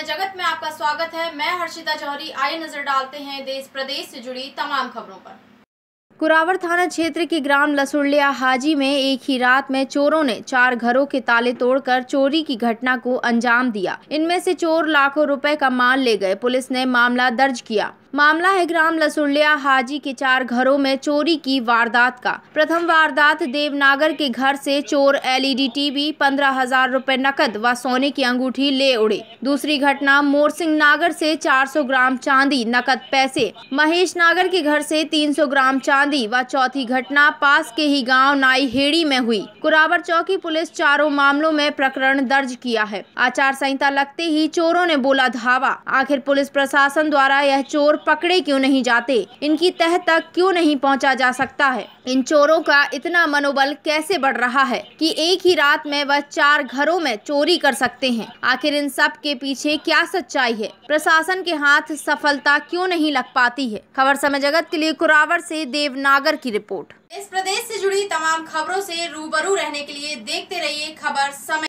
समय जगत में आपका स्वागत है। मैं हर्षिता जौहरी आई नज़र डालते हैं देश प्रदेश से जुड़ी तमाम खबरों पर। कुरावर थाना क्षेत्र के ग्राम लसुड़िया हाजी में एक ही रात में चोरों ने चार घरों के ताले तोड़कर चोरी की घटना को अंजाम दिया। इनमें से चोर लाखों रुपए का माल ले गए। पुलिस ने मामला दर्ज किया। मामला है ग्राम लसुड़लिया हाजी के चार घरों में चोरी की वारदात का। प्रथम वारदात देवनागर के घर से चोर एलईडी टीवी, पंद्रह हज़ार रूपए नकद व सोने की अंगूठी ले उड़े। दूसरी घटना मोरसिंह नागर से 400 ग्राम चांदी, नकद पैसे। महेश नागर के घर से 300 ग्राम चांदी व चौथी घटना, पास के ही गाँव नाई हेड़ी में हुई। कुरावर चौकी पुलिस चारों मामलों में प्रकरण दर्ज किया है। आचार संहिता लगते ही चोरों ने बोला धावा। आखिर पुलिस प्रशासन द्वारा यह चोर पकड़े क्यों नहीं जाते? इनकी तह तक क्यों नहीं पहुँचा जा सकता है? इन चोरों का इतना मनोबल कैसे बढ़ रहा है कि एक ही रात में वह चार घरों में चोरी कर सकते हैं? आखिर इन सब के पीछे क्या सच्चाई है? प्रशासन के हाथ सफलता क्यों नहीं लग पाती है? खबर समय जगत के लिए कुरावर से देवनागर की रिपोर्ट। इस प्रदेश से जुड़ी तमाम खबरों से रूबरू रहने के लिए देखते रहिए खबर समय।